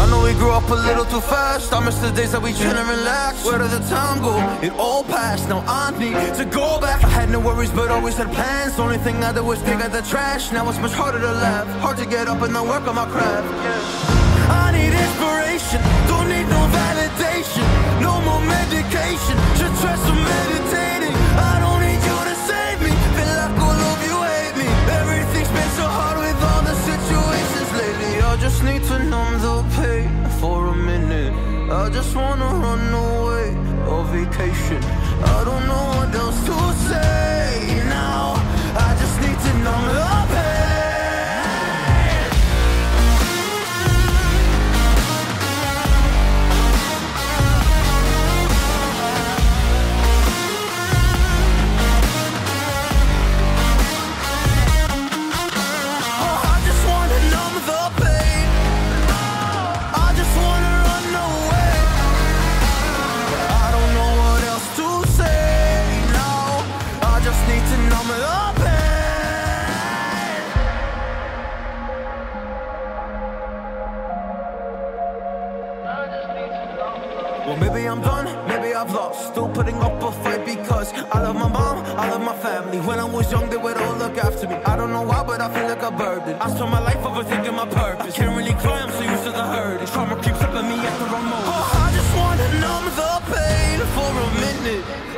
I know we grew up a little too fast. I miss the days that we chill and relax. Where did the time go? It all passed. Now I need to go back. I had no worries, but always had plans. The only thing I did was take out the trash. Now it's much harder to laugh. Hard to get up and then work on my craft. I need inspiration. I just wanna run away on vacation. I don't Well, maybe I'm done, maybe I've lost. Still putting up a fight because I love my mom, I love my family. When I was young, they would all look after me. I don't know why, but I feel like a burden. I spent my life overthinking my purpose. Can't really cry, I'm so used to the hurt. Trauma keeps up me at the wrong moment. Oh, I just wanna numb the pain for a minute.